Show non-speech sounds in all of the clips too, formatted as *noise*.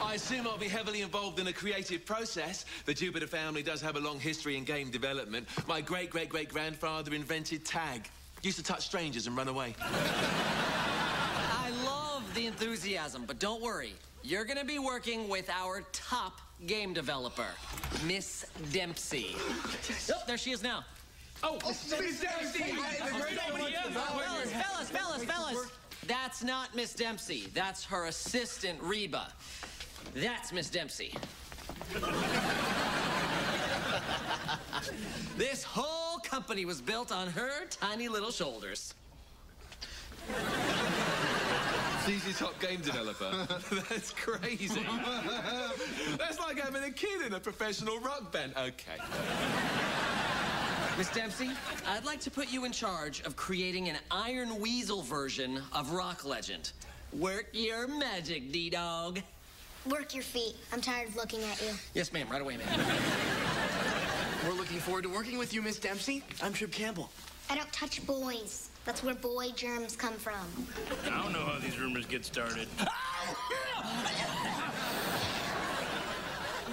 I assume I'll be heavily involved in a creative process. The Jupiter family does have a long history in game development. My great great great grandfather invented tag. Used to touch strangers and run away. *laughs* I love the enthusiasm, but don't worry. You're gonna be working with our top game developer, Miss Dempsey. Oh, there she is now. Oh, Miss Dempsey! Fellas, fellas, fellas, fellas. That's not Miss Dempsey. That's her assistant, Reba. That's Miss Dempsey. *laughs* this whole company was built on her tiny little shoulders. CZ top game developer. *laughs* That's crazy. *laughs* That's like having a kid in a professional rock band. Okay. Miss Dempsey, I'd like to put you in charge of creating an Iron Weasel version of Rock Legend. Work your magic, D-Dog. Work your feet. I'm tired of looking at you. Yes, ma'am. Right away, ma'am. We're looking forward to working with you, Miss Dempsey. I'm Tripp Campbell. I don't touch boys. That's where boy germs come from. I don't know how these rumors get started. *laughs*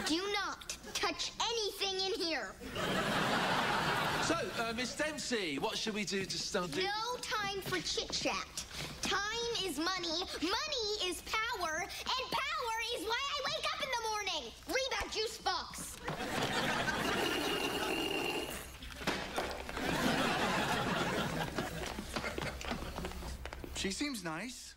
Do not touch anything in here. So, uh, Miss Dempsey, what should we do to start doing? No time for chit chat. Time is money, money is power, and power is why I wake up in the morning. Read that juice box. She seems nice.